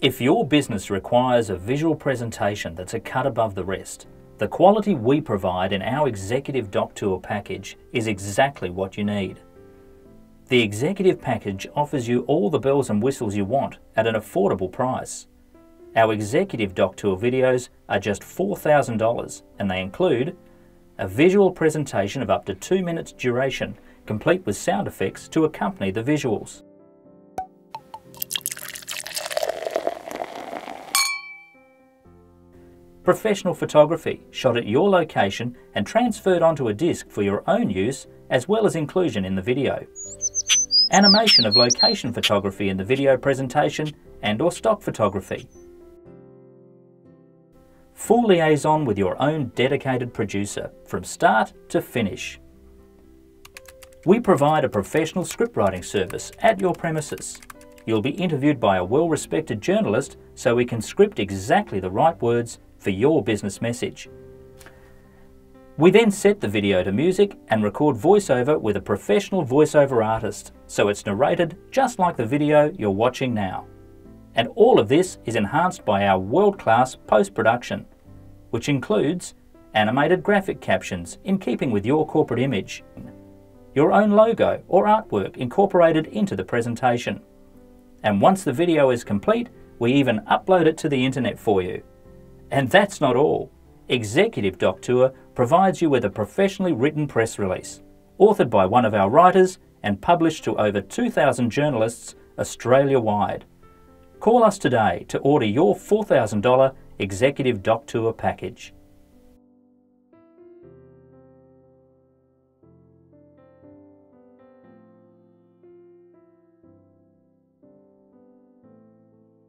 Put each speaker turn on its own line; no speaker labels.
If your business requires a visual presentation that's a cut above the rest, the quality we provide in our Executive Doc Tour package is exactly what you need. The Executive package offers you all the bells and whistles you want at an affordable price. Our Executive Doc Tour videos are just $4,000 and they include a visual presentation of up to 2 minutes duration, complete with sound effects to accompany the visuals. Professional photography shot at your location and transferred onto a disc for your own use as well as inclusion in the video. Animation of location photography in the video presentation and or stock photography. Full liaison with your own dedicated producer from start to finish. We provide a professional scriptwriting service at your premises. You'll be interviewed by a well-respected journalist so we can script exactly the right words for your business message. We then set the video to music and record voiceover with a professional voiceover artist, so it's narrated just like the video you're watching now. And all of this is enhanced by our world-class post-production, which includes animated graphic captions in keeping with your corporate image, your own logo or artwork incorporated into the presentation. And once the video is complete, we even upload it to the internet for you. And that's not all. Executive Doc Tour provides you with a professionally written press release, authored by one of our writers and published to over 2,000 journalists Australia wide. Call us today to order your $4,000 Executive Doc Tour package.